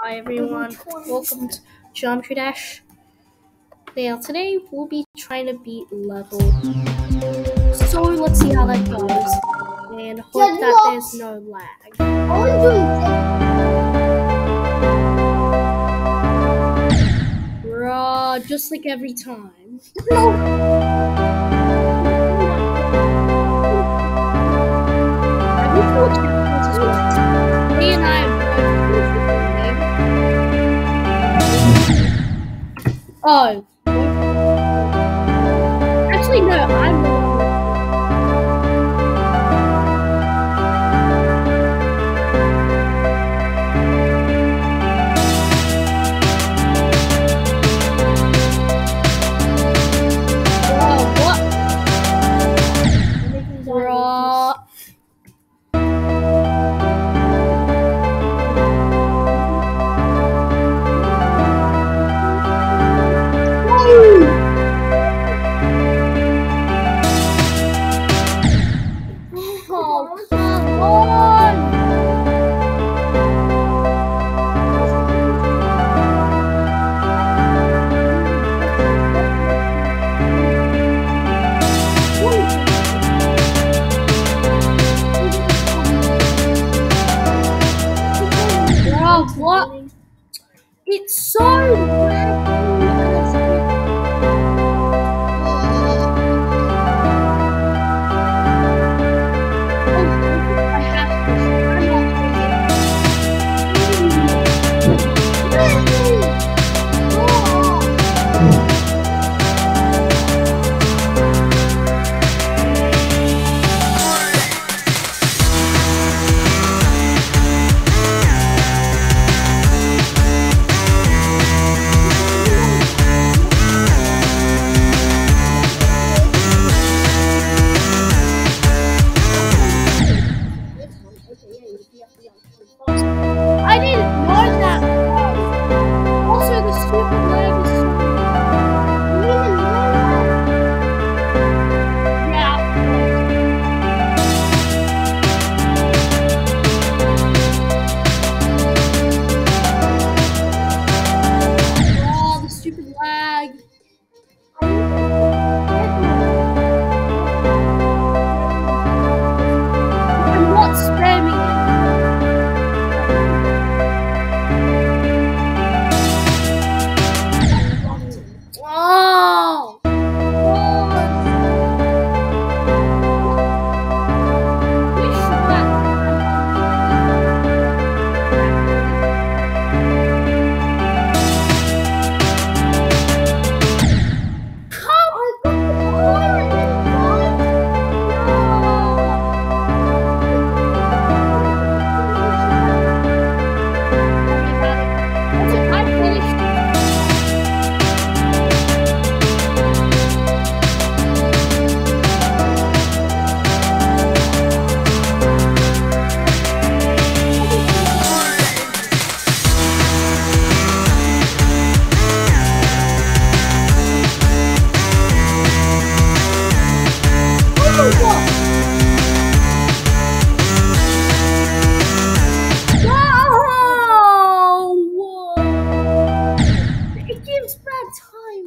Hi everyone, welcome to Geometry Dash. Now today we'll be trying to beat level. So let's see how that goes. And hope that there's no lag. Bruh, just like every time. Oh. It's so 师。